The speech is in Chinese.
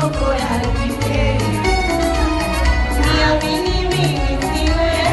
都可以